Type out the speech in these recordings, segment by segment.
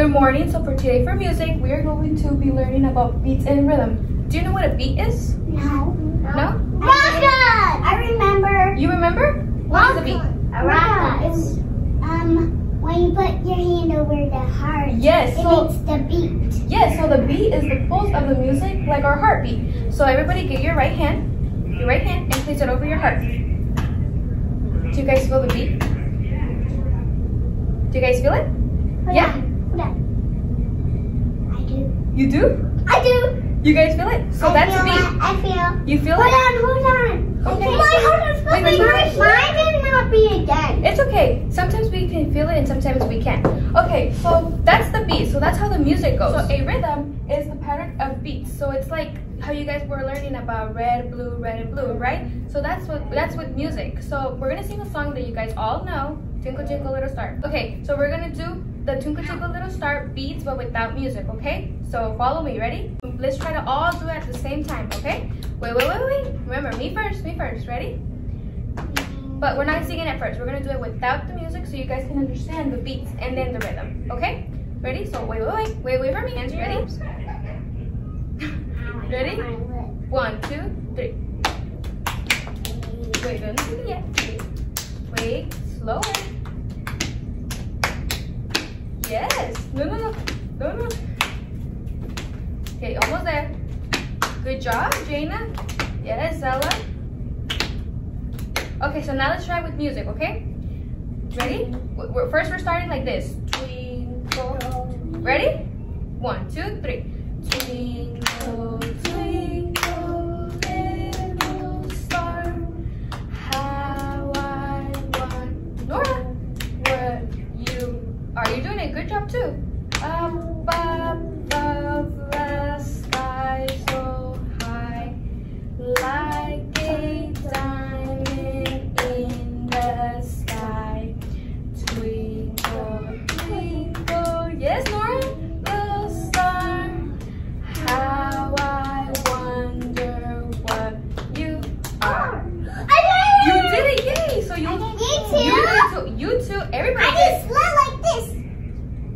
Good morning. So for today for music, we are going to be learning about beats and rhythm. Do you know what a beat is? No. No? Rocket! I remember. You remember? What is a beat? A rocket. It's, um, when you put your hand over the heart. Yes, It so- makes the beat. Yes, so the beat is the pulse of the music, like our heartbeat. So everybody get your right hand, your right hand, and place it over your heart. Do you guys feel the beat? Do you guys feel it? Hold Yeah. On. I do. You do? I do. You guys feel it? So I that's feel a beat. I feel. You feel Hold it? on, hold on. Okay. My heart is Wait, wait, pumping. wait. Mine did not be again. It's okay. Sometimes we can feel it and sometimes we can't. Okay, so that's the beat. So that's how the music goes. So a rhythm is the pattern of beats. So it's like how you guys were learning about red, blue, red, and blue, right? So that's what that's with music. So we're gonna sing a song that you guys all know, Jingle Jingle Little Star. Okay, so we're gonna do the Twinkle Twinkle Little Star beats but without music, okay? So follow me, ready? Let's try to all do it at the same time, okay? Wait, wait, wait, wait. Remember, me first, me first, ready? But we're not singing it first. We're gonna do it without the music so you guys can understand the beats and then the rhythm. Okay? Ready? So wait, wait, wait, wait, wait for me. Hands ready? Ready? One, two, three. Wait, don't do it yet. Wait, slower. Yes. No, no, no, no, no. Okay, almost there. Good job, Jaina. Yes, Ella. Okay, so now let's try with music, okay? Ready? We're, first, we're starting like this. Twinkle. Ready? One, two, three. Twinkle, twinkle,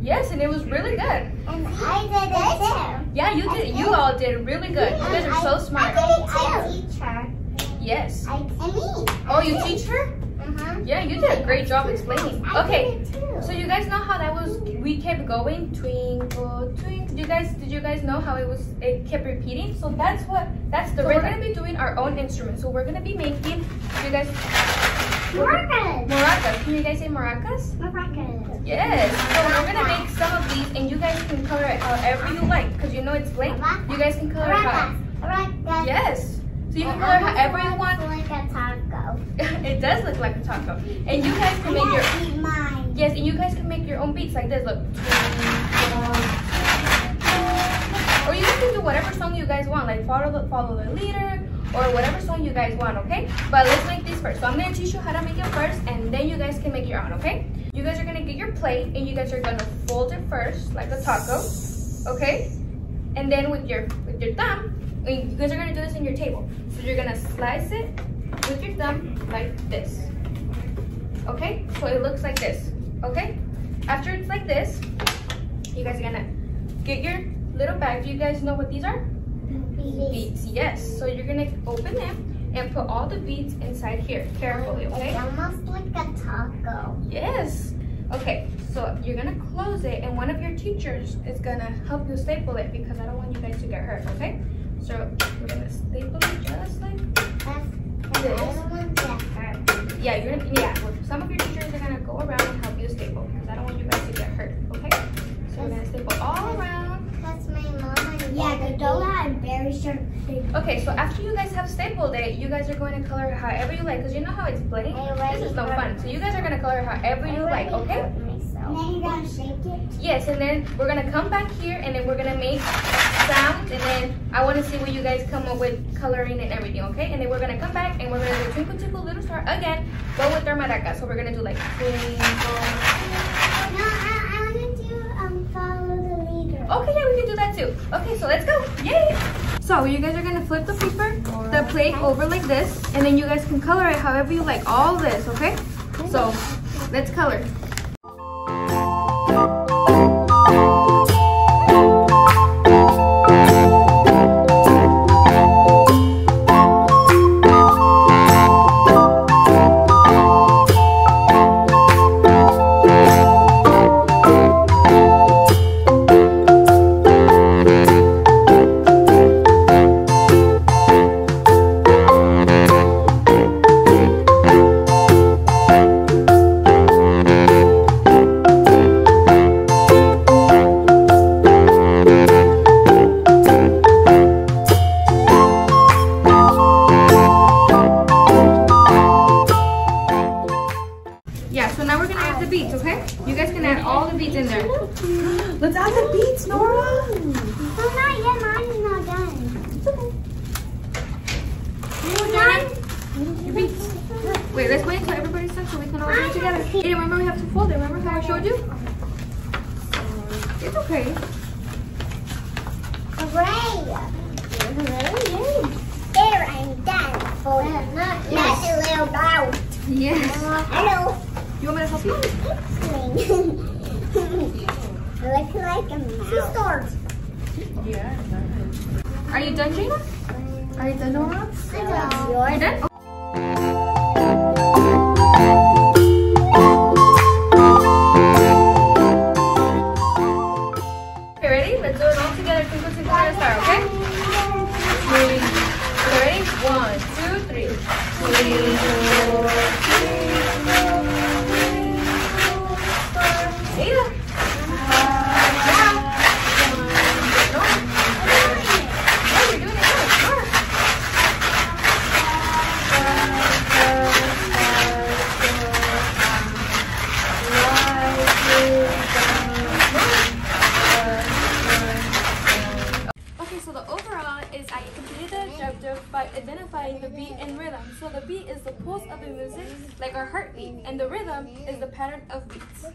Yes, and it was really good. And I did it too. Yeah, you did. You all did really good. You guys are so smart. I did it too. I teach her. Yes. I, and me. Oh, you teach her? Uh-huh. Yeah, you did a great job explaining. I Okay. did too. So you guys know how that was? We kept going, twinkle, twinkle. Did you guys? Did you guys know how it was? It kept repeating. So that's what. That's the. So we're gonna be doing our own instrument. So we're gonna be making. You guys. Maracas. Maracas. Can you guys say maracas? Maracas. Yes. So we're gonna make some of these, and you guys can color it however you like, because you know it's late. You guys can color it how. Maracas. Maracas. Yes. So you can color however you want. Like a taco. it does look like a taco, and you guys can make your. eat mine. Yes, and you guys can make your own beats like this. Look. Or you guys can do whatever song you guys want, like follow the follow the leader or whatever song you guys want, okay? But let's make this first. So I'm gonna teach you how to make it first, and then you guys can make your own, okay? You guys are gonna get your plate, and you guys are gonna fold it first, like a taco, okay? And then with your with your thumb, you guys are gonna do this in your table. So you're gonna slice it with your thumb like this. Okay? So it looks like this. Okay? After it's like this, you guys are gonna get your little bag. Do you guys know what these are? Beads, yes. So you're gonna open them and put all the beads inside here, carefully, oh, okay? It's almost like a taco. Yes. Okay, so you're gonna close it and one of your teachers is gonna help you staple it because I don't want you guys to get hurt, okay? So we're gonna staple it just like That's the other one that hurt. Yeah, you're gonna, yeah. well, Some of your teachers are gonna go around and help you staple because I don't want you guys to get hurt. Okay? So we're gonna staple all around. That's my mom and Yeah, the donut had very sharp things. Okay, so after you guys have stapled it, you guys are going to color it however you like because you know how it's blank. This is no fun. So you guys are gonna color it however you like. Okay? And then you're gonna shake it. Yes, and then we're gonna come back here and then we're gonna make sounds and then I want to see what you guys come up with coloring and everything. Okay? And then we're gonna come back and we're gonna do twinkle twinkle little star again, but with our maracas. So we're gonna do like twinkle. No, I, I want to do um follow the leader. Okay, yeah, we can do that too. Okay, so let's go. Yay! So you guys are gonna flip the paper, the plate over like this, and then you guys can color it however you like. All this, okay? So let's color. All the beats in there. Let's add the beats, Nora. Oh, not yet. Mine's not done. It's okay. You done? Your beats. Wait, let's wait until everybody's done so we can all do it together. Hey, remember we have to fold it. Remember how I showed you? It's okay. Hooray! There, I'm done. For not a little bout. Yes. Hello. You want me to help you? Look like a mouse. Two stars. Are you done, Gina? Are you done, Nora? You're You done? the beat and rhythm. So the beat is the pulse of the music, like our heartbeat, and the rhythm is the pattern of beats.